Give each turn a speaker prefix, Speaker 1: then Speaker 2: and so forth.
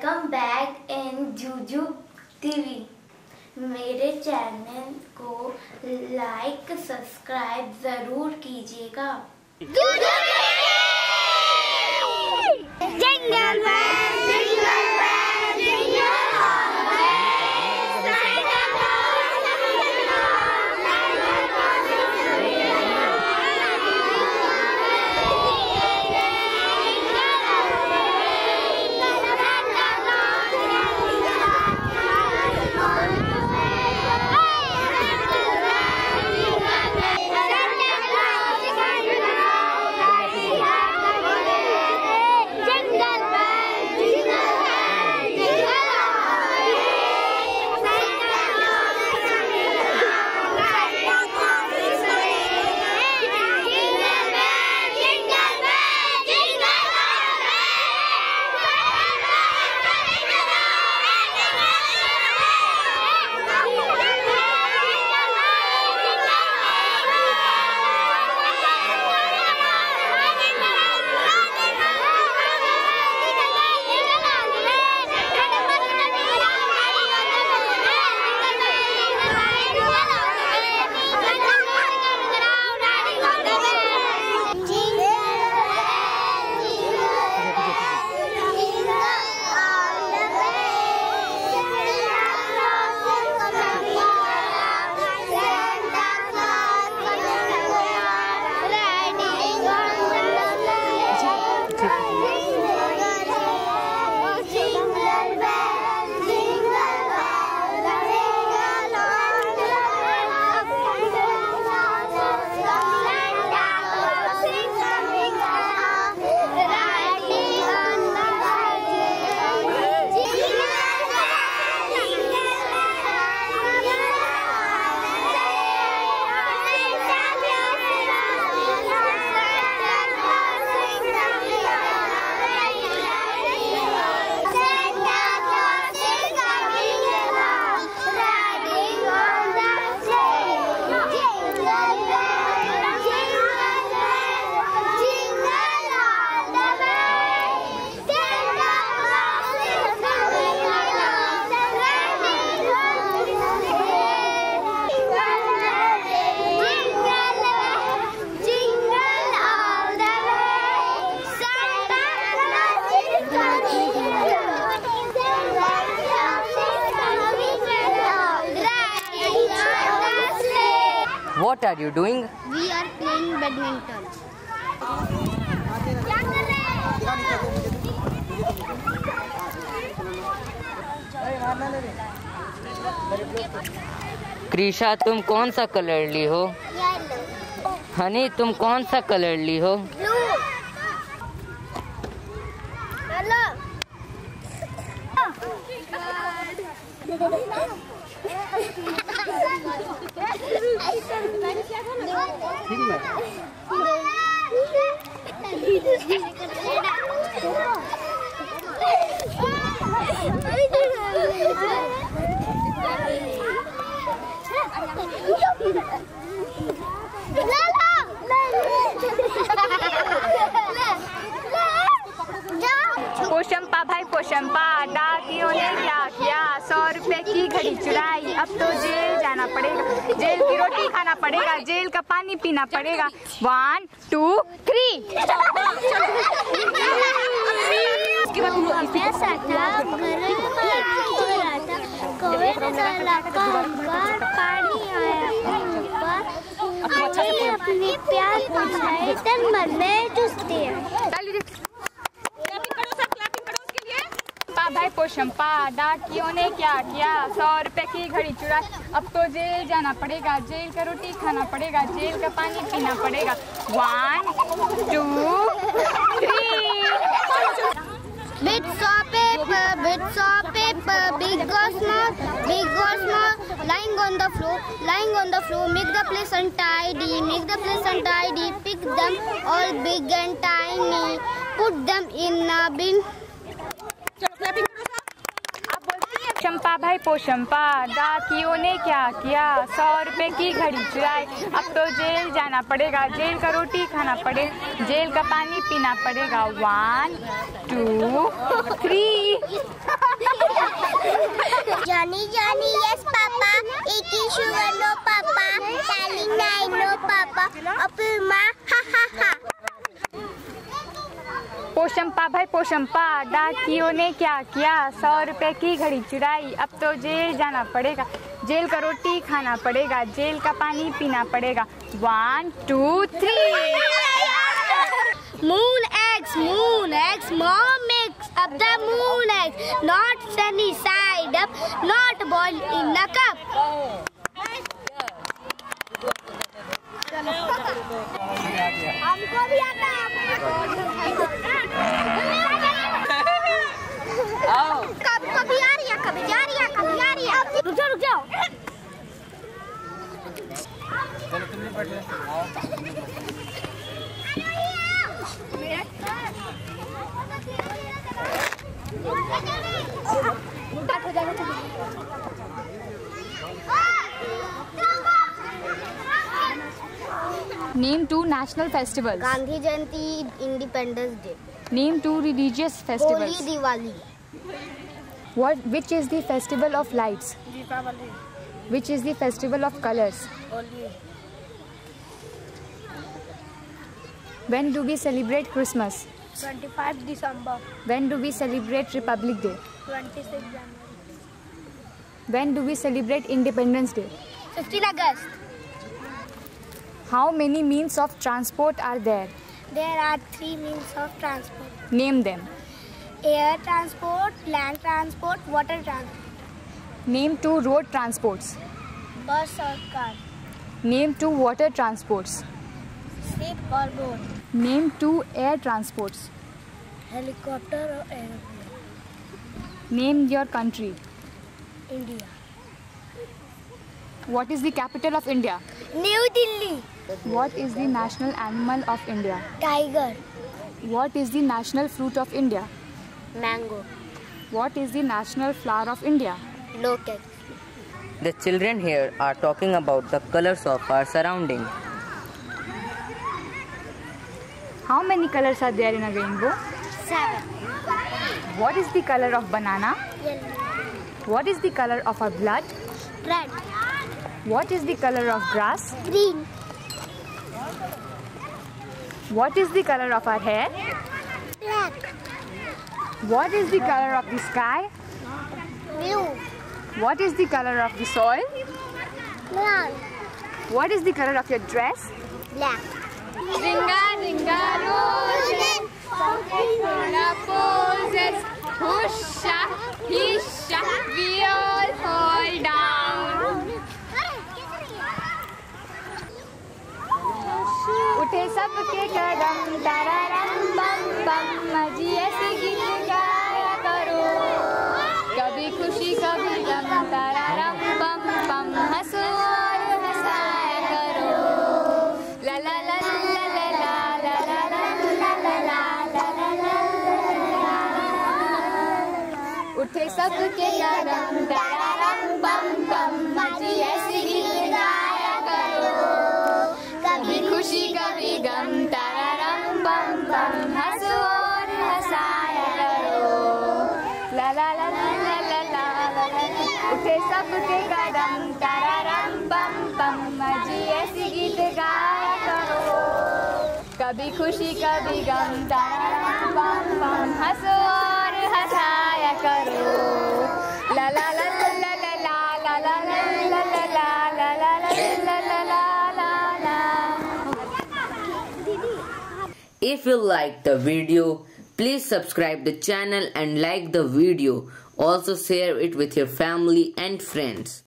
Speaker 1: Welcome back in Juju TV. मेरे channel को like subscribe ज़रूर कीजिएगा।
Speaker 2: Jingle
Speaker 3: What are you doing?
Speaker 2: We are playing badminton.
Speaker 3: क्रिशा तुम कौन सा कलर ली हो हनी तुम कौन सा कलर ली हो
Speaker 2: Blue. Hello.
Speaker 4: पोशंपा भाई पोशंपा डाकियों ने क्या किया सौ घड़ी चुराई। अब तो जेल जाना पड़ेगा। जेल की रोटी खाना पड़ेगा जेल का पानी पीना पड़ेगा। वन टू थ्री
Speaker 2: हो अपनी अपनी प्यार बुझाए तन मन में चुस्ती
Speaker 4: पा भाई पोशंपा डाकियों ने क्या किया सौ रुपए की घड़ी चुराई अब तो जेल जाना पड़ेगा जेल का रोटी खाना पड़ेगा जेल का पानी पीना पड़ेगा one two three
Speaker 2: Bits of paper, bits of paper, big or small, big or small, lying on the floor, lying on the floor, make the place untidy, make the place untidy, pick them all big and tiny, put them in a bin.
Speaker 4: चंपा भाई पोशंपा चंपा ने क्या किया? सौ रुपए की घड़ी चुराई। अब तो जेल जाना पड़ेगा। जेल का रोटी खाना पड़ेगा जेल का पानी पीना पड़ेगा। वन टू थ्री
Speaker 2: जानी जानी यस पापा एक ही शुगर लो पापा डार्लिंग नाइन लो पापा और फिर माँ हा हा हा
Speaker 4: पोशंपा भाई पोशंपा डाकियों ने क्या किया? सौ रुपए की घड़ी चुराई। अब तो जेल जाना पड़ेगा। जेल का रोटी खाना पड़ेगा। जेल का पानी पीना पड़ेगा। One two three
Speaker 2: Moon eggs, moon eggs, mom makes up the moon eggs. Not sunny side up, not boiled in the cup. हमको भी आता है। रुक जाओ रुक जाओ चलो तुम भी बैठ जाओ
Speaker 4: Name two national festivals.
Speaker 2: Gandhi Jayanti, Independence Day.
Speaker 4: Name two religious
Speaker 2: festivals.
Speaker 4: Holi,
Speaker 2: Diwali.
Speaker 4: What which is the festival of lights? Which is the festival of colors? Holi. When do we celebrate Christmas?
Speaker 2: 25 December
Speaker 4: When do we celebrate Republic Day?
Speaker 2: 26 January
Speaker 4: When do we celebrate Independence Day?
Speaker 2: 15 August
Speaker 4: How many means of transport are there?
Speaker 2: There are three means of transport
Speaker 4: Name them.
Speaker 2: Air transport, land transport, water transport,
Speaker 4: Name two road transports.
Speaker 2: bus or car,
Speaker 4: Name two water transports.
Speaker 2: ship or boat,
Speaker 4: Name two air transports.
Speaker 2: helicopter or aeroplane.
Speaker 4: Name your country.
Speaker 2: India.
Speaker 4: What is the capital of India?
Speaker 2: New Delhi.
Speaker 4: What is the national animal of India?
Speaker 2: Tiger.
Speaker 4: What is the national fruit of India?
Speaker 2: Mango.
Speaker 4: What is the national flower of India?
Speaker 2: Lotus.
Speaker 3: The children here are talking about the colors of our surrounding.
Speaker 4: How many colors are there in a rainbow?
Speaker 2: Seven.
Speaker 4: What is the color of banana?
Speaker 2: Yellow.
Speaker 4: What is the color of our blood?
Speaker 2: Red.
Speaker 4: What is the color of grass?
Speaker 2: Green.
Speaker 4: What is the color of our hair?
Speaker 2: Black.
Speaker 4: What is the color of the sky?
Speaker 2: Blue.
Speaker 4: What is the color of the soil?
Speaker 2: Brown.
Speaker 4: What is the color of your dress?
Speaker 2: Black.
Speaker 4: Ringa, ringa, roses, Lola poses, husha, hisha, we all fall down. उठे सबके कदम तारारम बम बम मजी ऐसे गीत गाया करो कभी खुशी कभी गम तारारम बम बम हंसो और हंसाया करो ला ला ला ला ला ला ला ला ला ला ला ला ला उठे सबके कदम तारारम बम बम मजी ऐसे सबके कदम तारारम बम बम मजी ऐसी गीत गाया करो कभी खुशी कभी गम तारारम बम बम हंसो और हंसाया करो ला ला ला ला ला ला ला ला ला ला ला ला ला
Speaker 3: If you like the video, please subscribe the channel and like the video. Also share it with your family and friends.